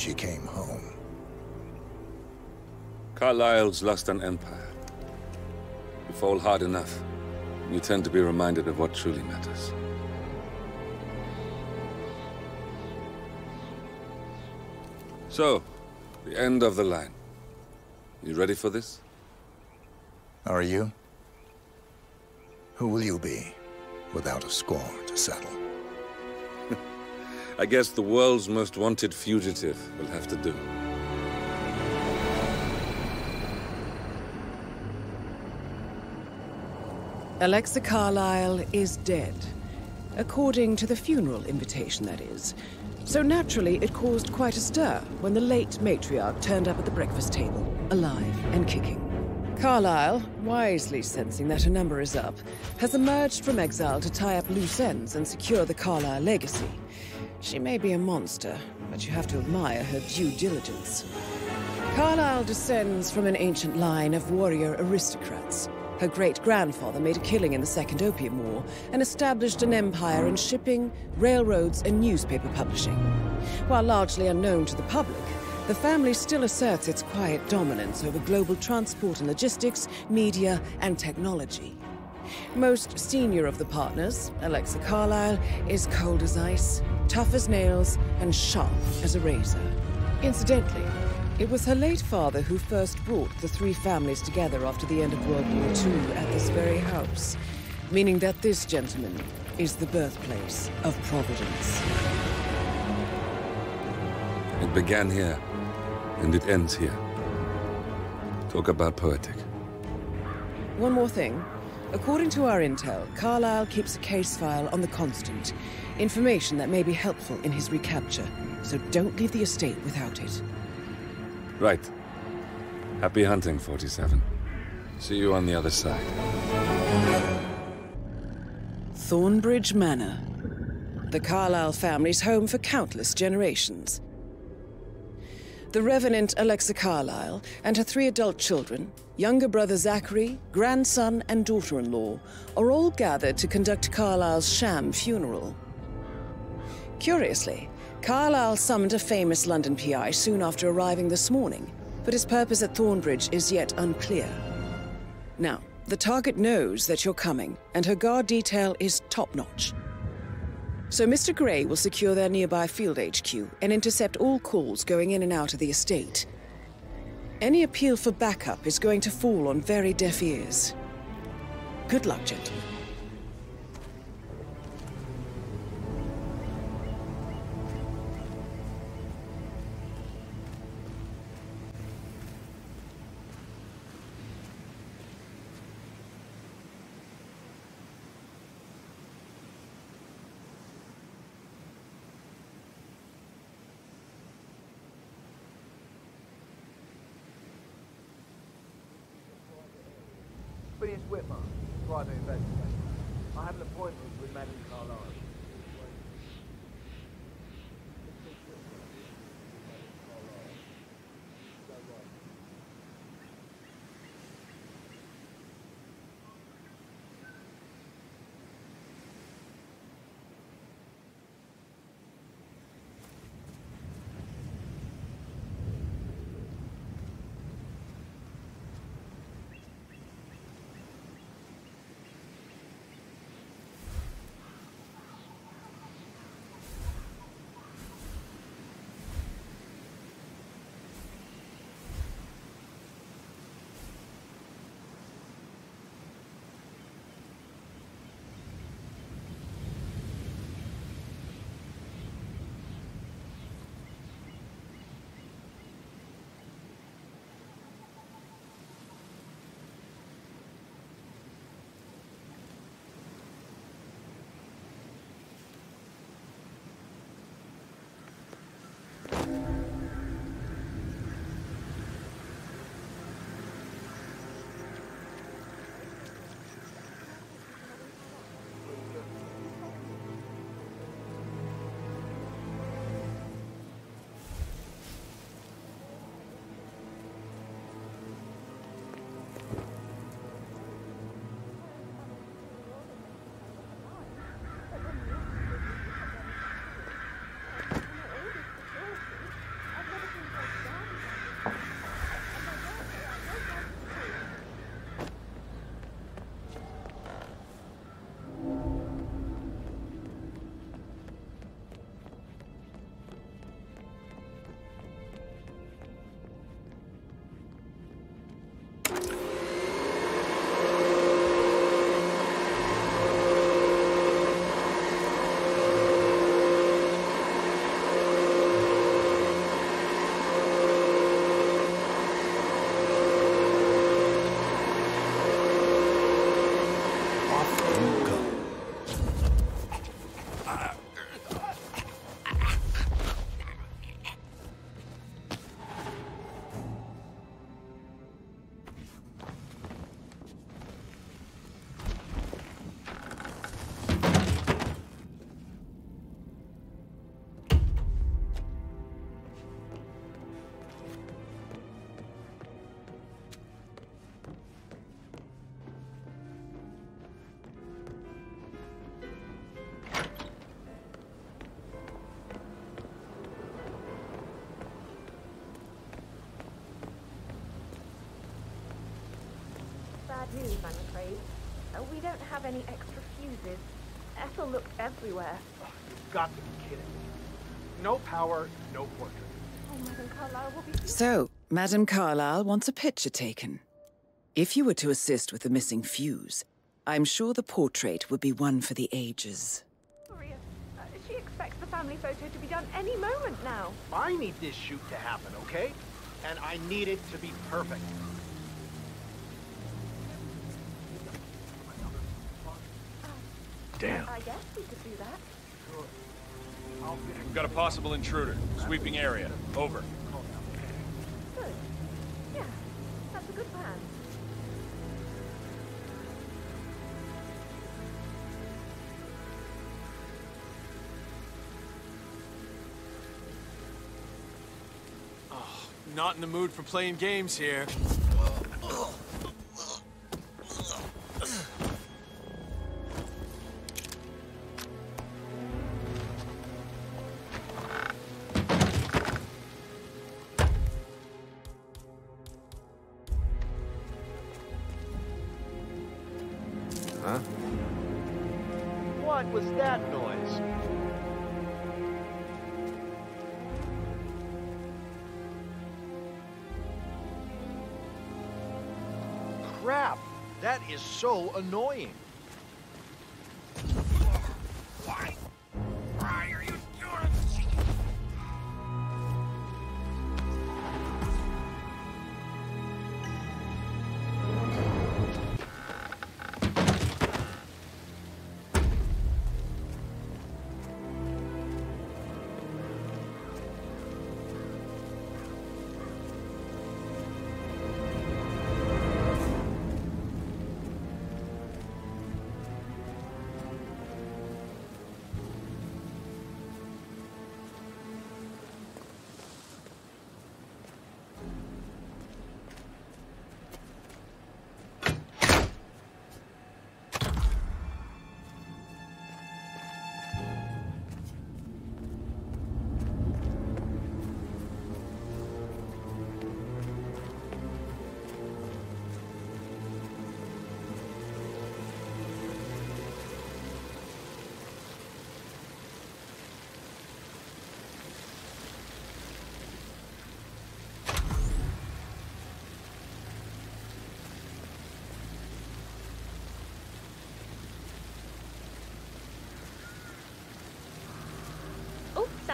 she came home. Carlisle's lost an empire. You fall hard enough, you tend to be reminded of what truly matters. So, the end of the line. You ready for this? Are you? Who will you be, without a score to settle? I guess the world's most wanted fugitive will have to do. Alexa Carlisle is dead. According to the funeral invitation, that is. So naturally, it caused quite a stir when the late matriarch turned up at the breakfast table, alive and kicking. Carlisle, wisely sensing that her number is up, has emerged from exile to tie up loose ends and secure the Carlisle legacy. She may be a monster, but you have to admire her due diligence. Carlisle descends from an ancient line of warrior aristocrats. Her great-grandfather made a killing in the Second Opium War and established an empire in shipping, railroads, and newspaper publishing. While largely unknown to the public, the family still asserts its quiet dominance over global transport and logistics, media, and technology. Most senior of the partners, Alexa Carlisle, is cold as ice, tough as nails, and sharp as a razor. Incidentally, it was her late father who first brought the three families together after the end of World War II at this very house, meaning that this gentleman is the birthplace of Providence. It began here, and it ends here. Talk about poetic. One more thing. According to our intel, Carlisle keeps a case file on the Constant. Information that may be helpful in his recapture. So don't leave the estate without it. Right. Happy hunting, 47. See you on the other side. Thornbridge Manor. The Carlyle family's home for countless generations. The Revenant Alexa Carlisle and her three adult children, younger brother Zachary, grandson, and daughter-in-law, are all gathered to conduct Carlisle's sham funeral. Curiously, Carlisle summoned a famous London PI soon after arriving this morning, but his purpose at Thornbridge is yet unclear. Now, the target knows that you're coming, and her guard detail is top-notch. So Mr. Grey will secure their nearby field HQ and intercept all calls going in and out of the estate. Any appeal for backup is going to fall on very deaf ears. Good luck, gentlemen. Phineas Whitmer, private investigator. I have an appointment with Madame Carlisle. Bad news, I'm afraid. Uh, we don't have any extra fuses. Ethel looked everywhere. You've got to be kidding me. No power, no portrait. Oh, Madame Carlisle will be... So, Madame Carlisle wants a picture taken. If you were to assist with the missing fuse, I'm sure the portrait would be one for the ages. Maria, uh, she expects the family photo to be done any moment now. I need this shoot to happen, okay? And I need it to be perfect. Damn. I guess we could do that. We've got a possible intruder. Sweeping area. Over. Good. Yeah, that's a good plan. Oh, not in the mood for playing games here. What was that noise? Crap! That is so annoying.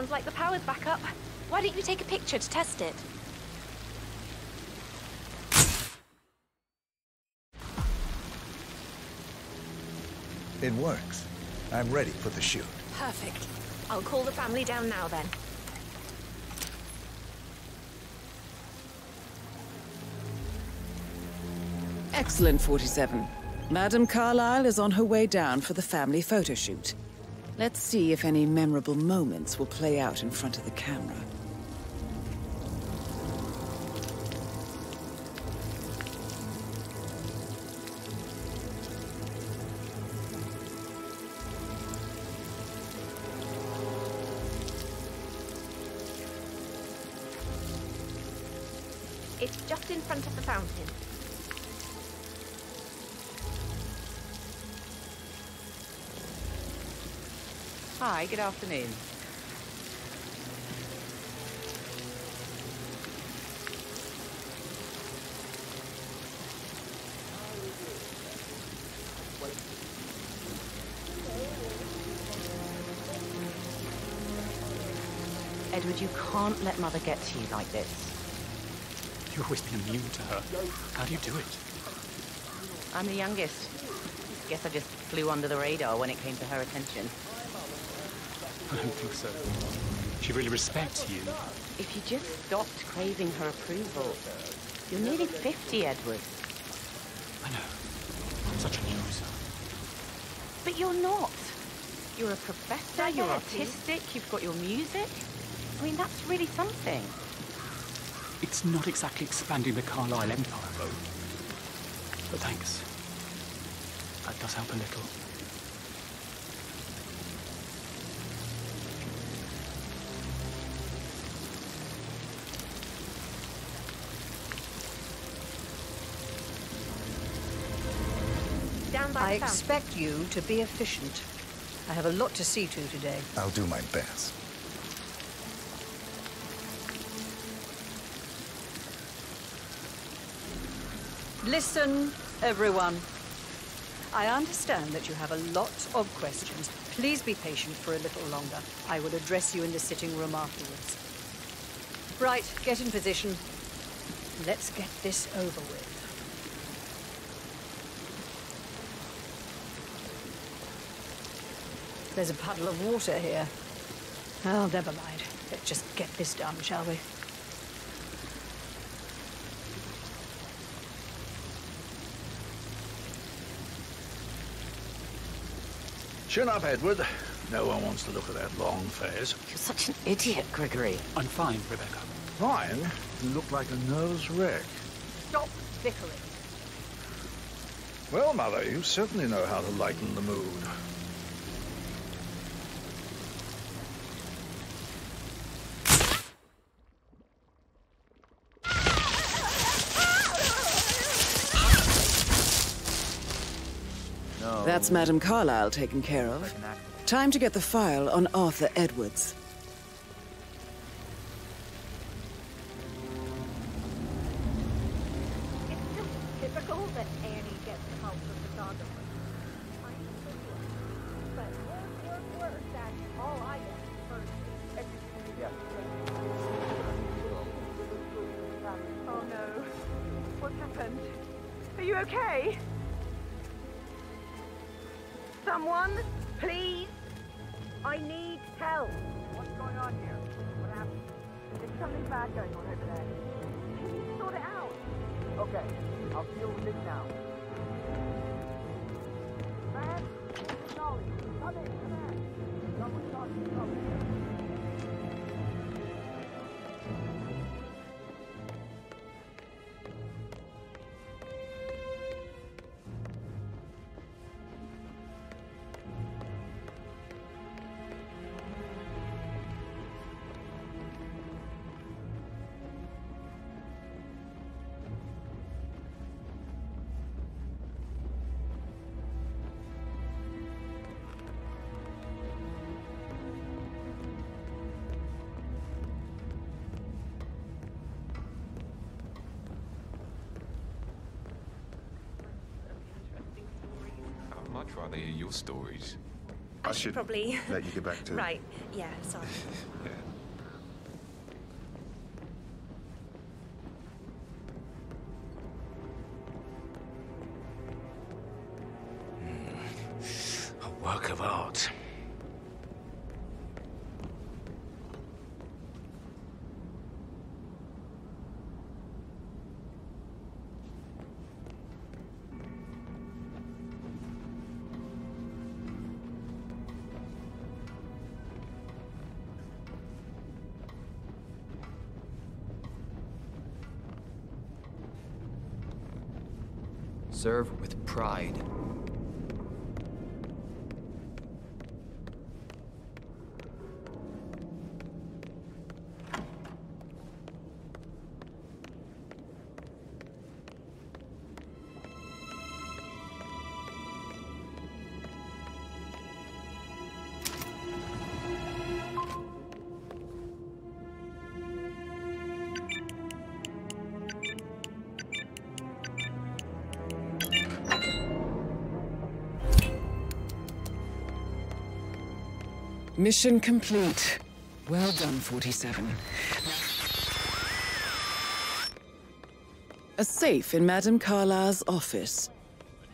Sounds like the power's back up. Why don't you take a picture to test it? It works. I'm ready for the shoot. Perfect. I'll call the family down now then. Excellent, 47. Madame Carlisle is on her way down for the family photo shoot. Let's see if any memorable moments will play out in front of the camera. It's just in front of the fountain. Hi, good afternoon. Edward, you can't let Mother get to you like this. You've always been immune to her. How do you do it? I'm the youngest. Guess I just flew under the radar when it came to her attention. I don't think so. She really respects you. If you just stopped craving her approval. You're nearly 50, Edward. I know. I'm such a loser. But you're not. You're a professor, you're artistic, you've got your music. I mean, that's really something. It's not exactly expanding the Carlisle Empire, though. But thanks. That does help a little. I expect you to be efficient. I have a lot to see to today. I'll do my best. Listen, everyone. I understand that you have a lot of questions. Please be patient for a little longer. I will address you in the sitting room afterwards. Right, get in position. Let's get this over with. There's a puddle of water here. Oh, never mind. Let's just get this done, shall we? Chin up, Edward. No one wants to look at that long face. You're such an idiot, Gregory. I'm fine, Rebecca. Fine. You look like a nervous wreck. Stop bickering. Well, Mother, you certainly know how to lighten the mood. That's Madame Carlisle taken care of. Time to get the file on Arthur Edwards. Need. What's going on here? What happened? There's something bad going on over there. You sort it out? Okay, I'll deal with it now. Man, Dolly, come in, come in. Someone's talking to much rather hear your stories. I should probably let you get back to Right. Yeah. Sorry. Yeah. Serve with pride. Mission complete. Well done, 47. A safe in Madame Carlisle's office.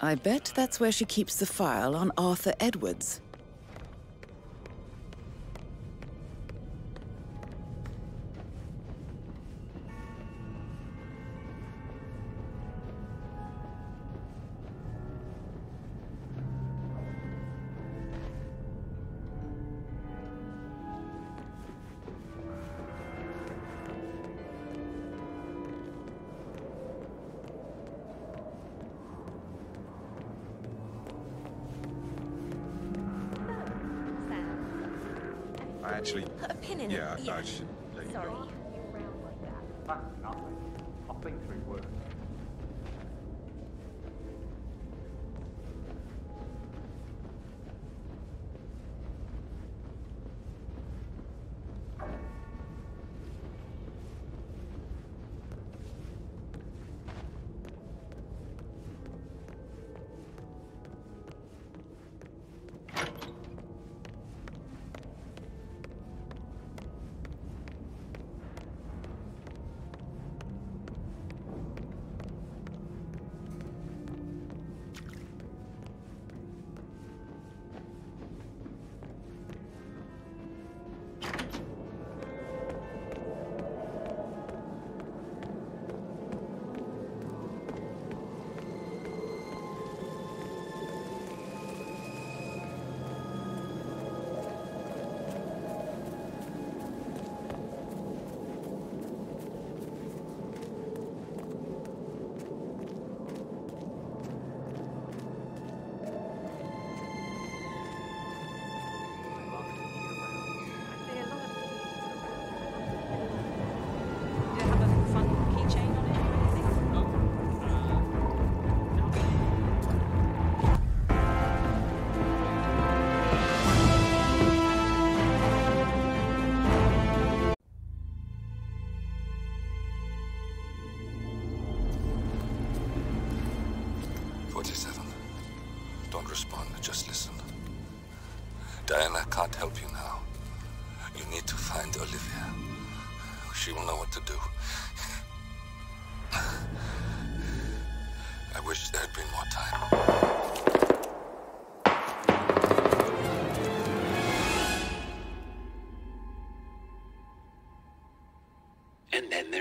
I bet that's where she keeps the file on Arthur Edwards. Actually. Put a pin in yeah, it. Yeah. I should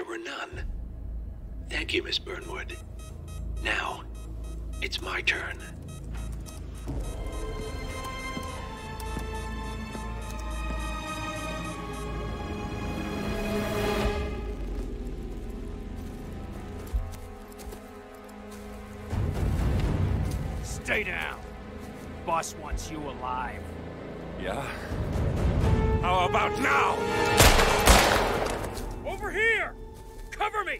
there were none. Thank you, Miss Burnwood. Now, it's my turn. Stay down. Boss wants you alive. Yeah? How about now? Over here! Cover me!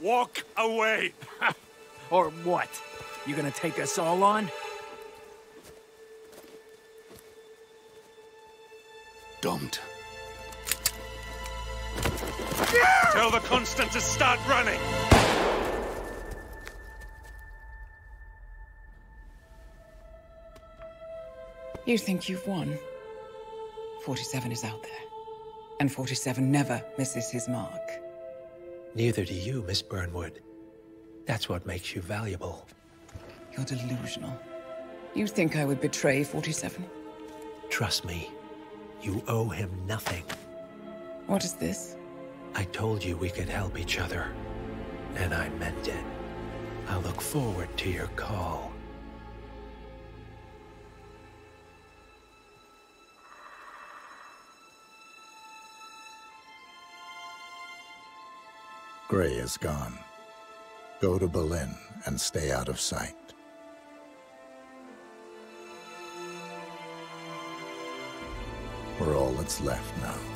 Walk away! or what? You gonna take us all on? Don't. Tell the Constant to start running! You think you've won? 47 is out there. And 47 never misses his mark. Neither do you, Miss Burnwood. That's what makes you valuable. You're delusional. You think I would betray 47? Trust me, you owe him nothing. What is this? I told you we could help each other, and I meant it. I look forward to your call. Grey is gone. Go to Berlin and stay out of sight. We're all that's left now.